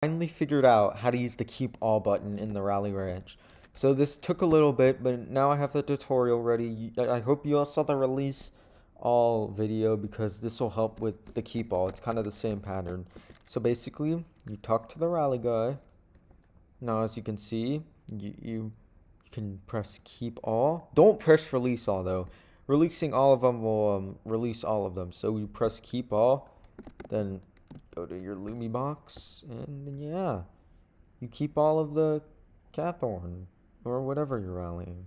finally figured out how to use the keep all button in the rally ranch. So this took a little bit, but now I have the tutorial ready. I hope you all saw the release all video because this will help with the keep all. It's kind of the same pattern. So basically, you talk to the rally guy. Now as you can see, you, you can press keep all. Don't press release all though. Releasing all of them will um, release all of them. So you press keep all, then go to your Lumi box, and yeah, you keep all of the Cathorn or whatever you're rallying.